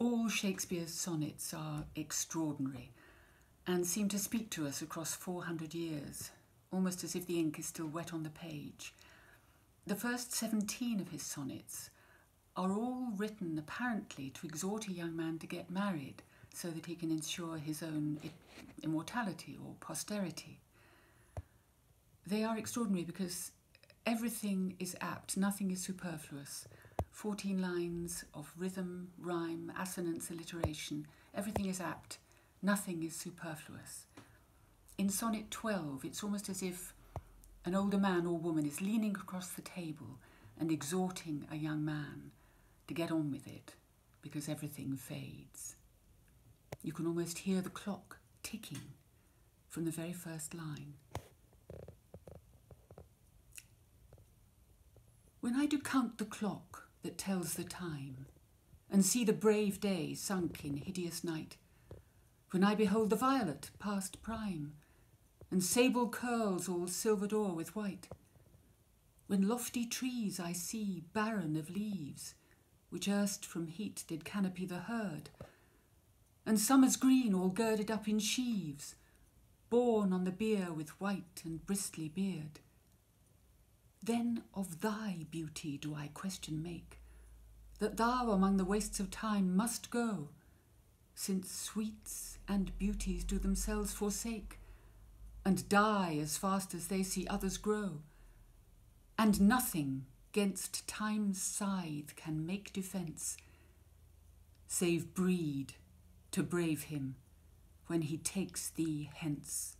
All Shakespeare's sonnets are extraordinary and seem to speak to us across 400 years, almost as if the ink is still wet on the page. The first 17 of his sonnets are all written apparently to exhort a young man to get married so that he can ensure his own immortality or posterity. They are extraordinary because everything is apt, nothing is superfluous. 14 lines of rhythm, rhyme, assonance, alliteration, everything is apt, nothing is superfluous. In Sonnet 12, it's almost as if an older man or woman is leaning across the table and exhorting a young man to get on with it because everything fades. You can almost hear the clock ticking from the very first line. When I do count the clock that tells the time, and see the brave day sunk in hideous night, when I behold the violet past prime, and sable curls all silvered o'er with white, when lofty trees I see barren of leaves, which erst from heat did canopy the herd, and summer's green all girded up in sheaves, borne on the bier with white and bristly beard. Then of thy beauty do I question make, that thou among the wastes of time must go, since sweets and beauties do themselves forsake, and die as fast as they see others grow, and nothing gainst time's scythe can make defence, save breed to brave him when he takes thee hence.